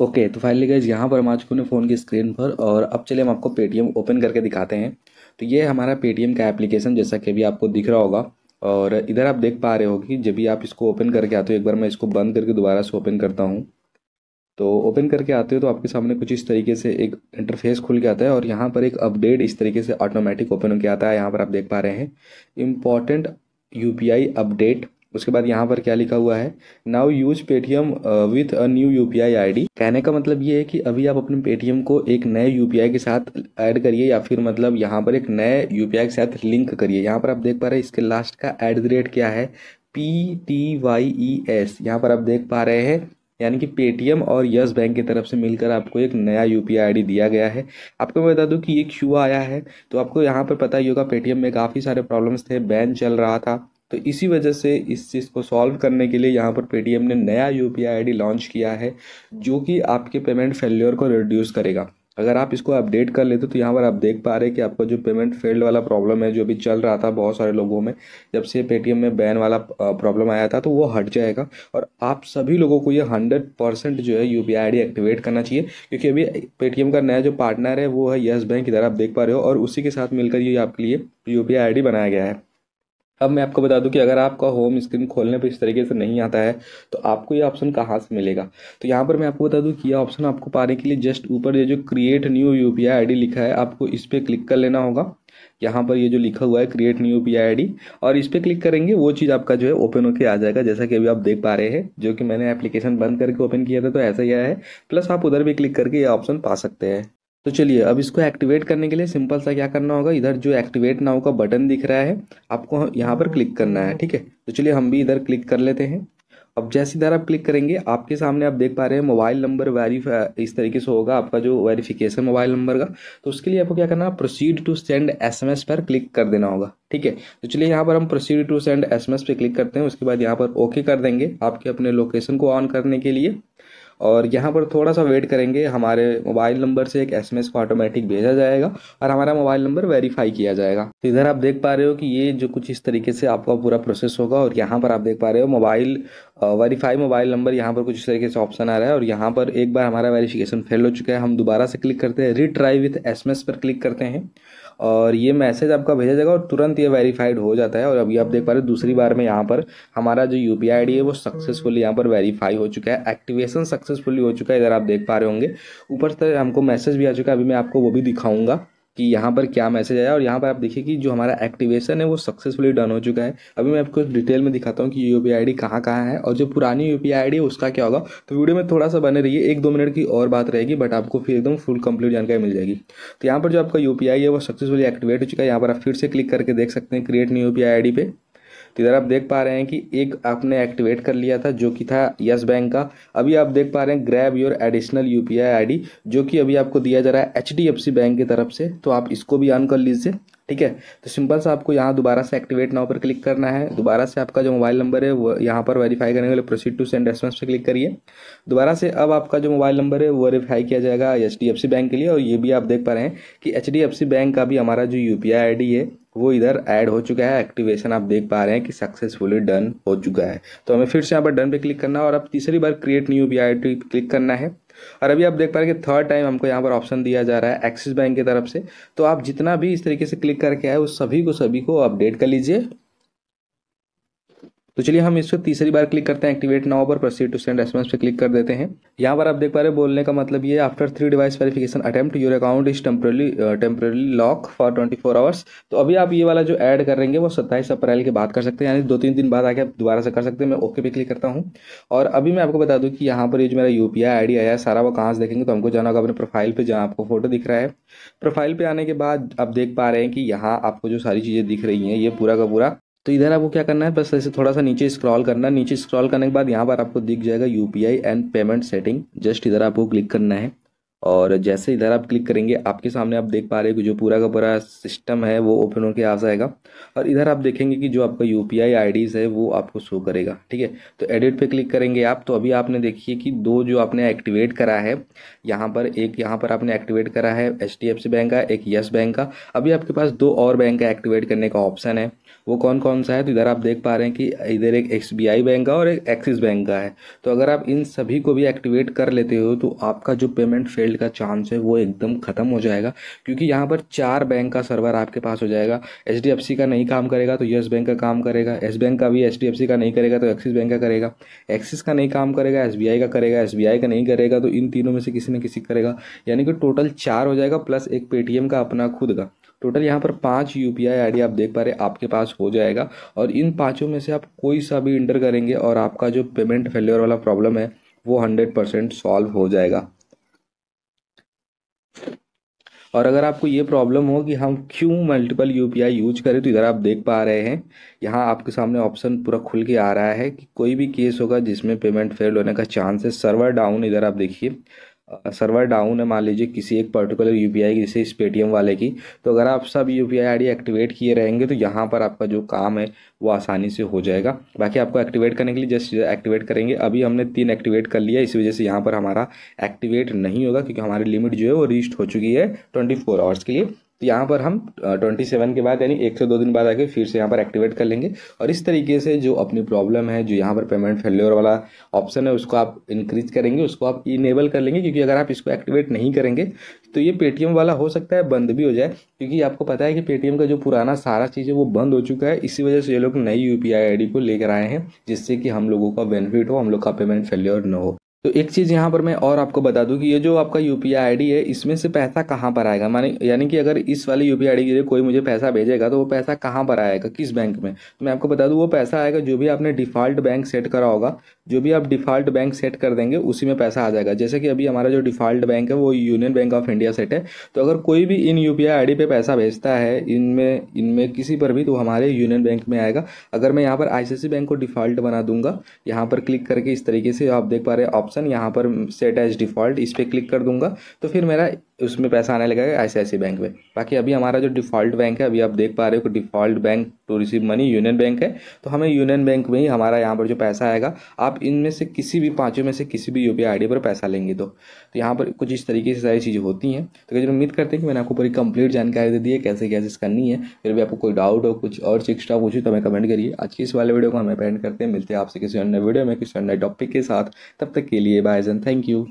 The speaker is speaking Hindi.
ओके तो फाइनली गाइज़ यहाँ पर हम आ चुके हैं फ़ोन की स्क्रीन पर और अब चलिए हम आपको पेटीएम ओपन करके दिखाते हैं। तो ये हमारा पेटीएम का एप्लीकेशन जैसा कि अभी आपको दिख रहा होगा और इधर आप देख पा रहे हो कि जब भी आप इसको ओपन करके आते हो, एक बार मैं इसको बंद करके दोबारा से ओपन करता हूँ। तो ओपन करके आते हो तो आपके सामने कुछ इस तरीके से एक इंटरफेस खुल के आता है और यहाँ पर एक अपडेट इस तरीके से ऑटोमेटिक ओपन होकर आता है। यहाँ पर आप देख पा रहे हैं इंपॉर्टेंट यू अपडेट उसके बाद यहाँ पर क्या लिखा हुआ है? Now use Paytm with a new U P I I D कहने का मतलब ये है कि अभी आप अपने पेटीएम को एक नए यू पी आई के साथ ऐड करिए या फिर मतलब यहाँ पर एक नए यू पी आई के साथ लिंक करिए। यहाँ पर आप देख पा रहे हैं इसके लास्ट का एट द रेट क्या है? P T Y E S यहाँ पर आप देख पा रहे हैं, यानी कि पेटीएम और यस बैंक की तरफ़ से मिलकर आपको एक नया यू पी आई दिया गया है। आपको मैं बता दूँ कि एक शू आया है? तो आपको यहाँ पर पता ही होगा पेटीएम में काफ़ी सारे प्रॉब्लम्स थे बैन चल रहा था। तो इसी वजह से इस चीज़ को सॉल्व करने के लिए यहाँ पर पेटीएम ने नया यू पी आई लॉन्च किया है, जो कि आपके पेमेंट फेल्योर को रिड्यूस करेगा। अगर आप इसको अपडेट कर लेते तो यहाँ पर आप देख पा रहे हैं कि आपका जो पेमेंट फेल्ड वाला प्रॉब्लम है, जो अभी चल रहा था बहुत सारे लोगों में, जब से पेटीएम में बैन वाला प्रॉब्लम आया था तो वो हट जाएगा। और आप सभी लोगों को ये हंड्रेड परसेंट जो है यू पी एक्टिवेट करना चाहिए, क्योंकि अभी पेटीएम का नया जो पार्टनर है, वो है येस बैंक इधर आप देख पा रहे हो और उसी के साथ मिलकर ये आपके लिए यू पी बनाया गया है। अब मैं आपको बता दूँ कि अगर आपका होम स्क्रीन खोलने पर इस तरीके से नहीं आता है तो आपको ये ऑप्शन कहाँ से मिलेगा? तो यहाँ पर मैं आपको बता दूँ कि ये ऑप्शन आपको पाने के लिए जस्ट ऊपर ये जो create new U P I लिखा है, आपको इस पर क्लिक कर लेना होगा। यहाँ पर ये जो लिखा हुआ है क्रिएट न्यू पी आई और इस पर क्लिक करेंगे, वो चीज़ आपका जो है ओपन होकर आ जाएगा, जैसा कि अभी आप देख पा रहे हैं, जो कि मैंने एप्लीकेशन बंद करके ओपन किया था तो ऐसा ही आया है। प्लस आप उधर भी क्लिक करके ये ऑप्शन पा सकते हैं। तो चलिए, अब इसको एक्टिवेट करने के लिए सिंपल सा क्या करना होगा? इधर जो एक्टिवेट नाउ का बटन दिख रहा है, आपको यहाँ पर क्लिक करना है, ठीक है? तो चलिए, हम भी इधर क्लिक कर लेते हैं। अब जैसे इधर आप क्लिक करेंगे, आपके सामने आप देख पा रहे हैं मोबाइल नंबर वेरीफाई इस तरीके से होगा आपका जो वेरिफिकेशन मोबाइल नंबर का। तो उसके लिए आपको क्या करना है प्रोसीड टू सेंड एसएमएस पर क्लिक कर देना होगा, ठीक है? तो चलिए, यहाँ पर हम प्रोसीड टू सेंड एसएमएस पे क्लिक करते हैं, उसके बाद यहाँ पर ओके कर देंगे आपके अपने लोकेशन को ऑन करने के लिए। और यहाँ पर थोड़ा सा वेट करेंगे। हमारे मोबाइल नंबर से एक एसएमएस को ऑटोमेटिक भेजा जाएगा और हमारा मोबाइल नंबर वेरीफाई किया जाएगा। तो इधर आप देख पा रहे हो कि ये जो कुछ इस तरीके से आपका पूरा प्रोसेस होगा और यहाँ पर आप देख पा रहे हो मोबाइल वेरीफाई मोबाइल नंबर यहाँ पर कुछ इस तरीके से ऑप्शन आ रहा है और यहाँ पर एक बार हमारा वेरिफिकेशन फेल हो चुका है। हम दोबारा से क्लिक करते हैं। रीट्राई विथ एसएमएस पर क्लिक करते हैं और ये मैसेज आपका भेजा जाएगा और तुरंत ये वेरीफाइड हो जाता है। और अभी आप देख पा रहे हो दूसरी बार में यहाँ पर हमारा जो यू पी है वो सक्सेसफुली यहाँ पर वेरीफाई हो चुका है। एक्टिवेशन सक्सेसफुली हो चुका है। इधर आप देख पा रहे होंगे। ऊपर से हमको मैसेज भी आ चुका है। अभी मैं आपको वो भी दिखाऊँगा। कि यहाँ पर क्या मैसेज आया और यहाँ पर आप देखिए कि जो हमारा एक्टिवेशन है वो सक्सेसफुली डन हो चुका है। अभी मैं आपको डिटेल में दिखाता हूँ कि यू पी आई कहाँ कहाँ है और जो पुरानी यू पी आई है उसका क्या होगा। तो वीडियो में थोड़ा सा बने रहिए, एक दो मिनट की और बात रहेगी बट आपको फिर एकदम फुल कंप्लीट जानकारी मिल जाएगी। तो यहाँ पर जो आपका यूपीआई है वो सक्सेसफुली एक्टिवेट हो चुका है। यहाँ पर आप फिर से क्लिक करके देख सकते हैं create new U P I पे। तो इधर आप देख पा रहे हैं कि एक आपने एक्टिवेट कर लिया था, जो कि था यस बैंक का। अभी आप देख पा रहे हैं grab your additional U P जो कि अभी आपको दिया जा रहा है एचडीएफसी बैंक की तरफ़ से। तो आप इसको भी ऑन कर लीजिए। ठीक है? तो सिंपल सा आपको यहाँ दोबारा से एक्टिवेट नाउ पर क्लिक करना है। दोबारा से आपका जो मोबाइल नंबर है, वो यहाँ पर वेरीफाई करने के लिए प्रोसीड टू सेंड एस पे क्लिक करिए। दोबारा से अब आपका जो मोबाइल नंबर है, वो वेरीफाई किया जाएगा एच बैंक के लिए और ये भी आप देख पा रहे हैं कि एचडीएफसी बैंक का भी हमारा जो यू पी है, वो इधर ऐड हो चुका है। एक्टिवेशन आप देख पा रहे हैं कि सक्सेसफुली डन हो चुका है। तो हमें फिर से यहाँ पर डन पे क्लिक करना है और अब तीसरी बार create new U B click करना है। और अभी आप देख पा रहे कि थर्ड टाइम हमको यहाँ पर ऑप्शन दिया जा रहा है एक्सिस बैंक की तरफ़ से। तो आप जितना भी इस तरीके से क्लिक करके आए उस सभी को सभी को अपडेट कर लीजिए। तो चलिए हम इसको तीसरी बार क्लिक करते हैं एक्टिवेट नाउ पर प्रोसीड टू सेंड एसएमएस पे क्लिक कर देते हैं। यहाँ पर आप देख पा रहे बोलने का मतलब ये after three device verification attempt your account is temporarily temporarily lock for twenty four hours तो अभी आप ये वाला जो ऐड करेंगे, वो सत्ताईस अप्रैल के बाद कर सकते हैं, यानी दो तीन दिन बाद आके आप दोबारा से कर सकते हैं। मैं ओके पे क्लिक करता हूँ। और अभी मैं आपको बता दूँ कि यहाँ पर ये जो मेरा यू पी आई आया है, सारा वो कहाँ से देखेंगे तो हमको जाना होगा अपने प्रोफ़ाइल पर जहाँ आपको फ़ोटो दिख रहा है। प्रोफ़ाइल पर आने के बाद आप देख पा रहे हैं कि यहाँ आपको जो सारी चीज़ें दिख रही हैं, ये पूरा का पूरा तो इधर आपको क्या करना है? बस ऐसे थोड़ा सा नीचे स्क्रॉल करना नीचे स्क्रॉल करने के बाद यहाँ पर आपको दिख जाएगा UPI and payment setting just इधर आपको क्लिक करना है। और जैसे इधर आप क्लिक करेंगे, आपके सामने आप देख पा रहे हो कि जो पूरा का पूरा सिस्टम है, वो ओपन होकर आ जाएगा और इधर आप देखेंगे कि जो आपका यू पी है, वो आपको शो करेगा, ठीक है? तो एडिट पे क्लिक करेंगे आप तो अभी आपने देखिए कि दो जो आपने एक्टिवेट करा है, यहाँ पर एक, यहाँ पर आपने एक्टिवेट करा है एचडीएफसी बैंक का, एक यस बैंक का। अभी आपके पास दो और बैंक का एक्टिवेट करने का ऑप्शन है। वो कौन कौन सा है? तो इधर आप देख पा रहे हैं कि इधर एक SBI बैंक का और एक एक्सिस बैंक का है। तो अगर आप इन सभी को भी एक्टिवेट कर लेते हो तो आपका जो पेमेंट फेल्ड का चांस है, वो एकदम ख़त्म हो जाएगा। क्योंकि यहाँ पर चार बैंक का सर्वर आपके पास हो जाएगा। एच का नहीं काम करेगा तो यस बैंक का काम करेगा। एस बैंक का भी एच का नहीं करेगा तो एक्सिस बैंक का करेगा। एक्सिस का नहीं काम करेगा एसबीआई का करेगा। एसबीआई का नहीं करेगा तो इन तीनों में से किसी न किसी करेगा। यानी कि टोटल चार हो जाएगा प्लस एक पेटीएम का अपना खुद का। टोटल यहाँ पर पाँच यू पी आप देख पा रहे आपके पास हो जाएगा। और इन पाँचों में से आप कोई सा भी इंटर करेंगे और आपका जो पेमेंट फेलियर वाला प्रॉब्लम है, वो हंड्रेड परसेंट सॉल्व हो जाएगा। और अगर आपको ये प्रॉब्लम हो कि हम क्यों मल्टीपल यूपीआई यूज़ करें तो इधर आप देख पा रहे हैं। यहाँ आपके सामने ऑप्शन पूरा खुल के आ रहा है कि कोई भी केस होगा जिसमें पेमेंट फेल होने का चांस है। सर्वर डाउन इधर आप देखिए। सर्वर डाउन है, मान लीजिए किसी एक पर्टिकुलर यू की, जैसे इस पेटीएम वाले की तो अगर आप सब यू पी आई एक्टिवेट किए रहेंगे तो यहाँ पर आपका जो काम है, वो आसानी से हो जाएगा। बाकी आपको एक्टिवेट करने के लिए जस्ट एक्टिवेट करेंगे। अभी हमने तीन एक्टिवेट कर लिया इस वजह से यहाँ पर हमारा एक्टिवेट नहीं होगा, क्योंकि हमारी लिमिट जो है, वो रीस्ट हो चुकी है ट्वेंटी फोर आवर्स के लिए। तो यहाँ पर हम ट्वेंटी सेवन के बाद यानी एक से दो दिन बाद आके फिर से यहाँ पर एक्टिवेट कर लेंगे। और इस तरीके से जो अपनी प्रॉब्लम है, जो यहाँ पर पेमेंट फेल्योर वाला ऑप्शन है, उसको आप इंक्रीज करेंगे, उसको आप इनेबल कर लेंगे। क्योंकि अगर आप इसको एक्टिवेट नहीं करेंगे तो ये पेटीएम वाला हो सकता है, बंद भी हो जाए। क्योंकि आपको पता है कि पेटीएम का जो पुराना सारा चीज़ है वो बंद हो चुका है। इसी वजह से ये लोग नई यू पी को लेकर आए हैं, जिससे कि हम लोगों का बेनिफिट हो, हम लोग का पेमेंट फेल्योर न हो। तो एक चीज़ यहाँ पर मैं और आपको बता दूँ कि ये जो आपका यू पी है, इसमें से पैसा कहाँ पर आएगा? माने यानी कि अगर इस वाले यू पी आई के लिए कोई मुझे पैसा भेजेगा तो वो पैसा कहाँ पर आएगा? किस बैंक में? तो मैं आपको बता दूँ, वो पैसा आएगा जो भी आपने डिफ़ॉल्ट बैंक सेट करा होगा, जो भी आप डिफ़ॉल्ट बैंक सेट कर देंगे, उसी में पैसा आ जाएगा। जैसे कि अभी हमारा जो डिफ़ॉल्ट बैंक है, वो union bank of India set है। तो अगर कोई भी इन यू पी आई पे पैसा भेजता है, इनमें इनमें किसी पर भी तो हमारे यूनियन बैंक में आएगा। अगर मैं यहाँ पर आई बैंक को डिफ़ॉल्ट बना दूँगा, यहाँ पर क्लिक करके इस तरीके से आप देख पा रहे हैं ऑप्शन यहाँ पर सेट एज डिफ़ॉल्ट इस पर क्लिक कर दूँगा। तो फिर मेरा उसमें पैसा आने लगेगा आई बैंक में। बाकी अभी हमारा जो डिफ़ॉल्ट बैंक है, अभी आप देख पा रहे हो कि default bank to receive money union bank है। तो हमें यूनियन बैंक में ही हमारा यहाँ पर जो पैसा आएगा, आप इनमें से किसी भी पाँचों में से किसी भी यू पी पर पैसा लेंगे तो। तो यहाँ पर कुछ इस तरीके से सारी चीज़ें होती हैं। तो कैसे उम्मीद करते हैं कि मैंने आपको पूरी कंप्लीट जानकारी दे दी है, कैसे कैसे करनी है, फिर भी आपको कोई डाउट हो, कुछ और एक्स्ट्रा पूछे तो हमें कमेंट करिए। आज की इस वाले वीडियो को हमें पेंट करते हैं। मिलते हैं आपसे किसी अन्य वीडियो में, किसी अन्य टॉपिक के साथ। तब तक के लिए बाय थैंक यू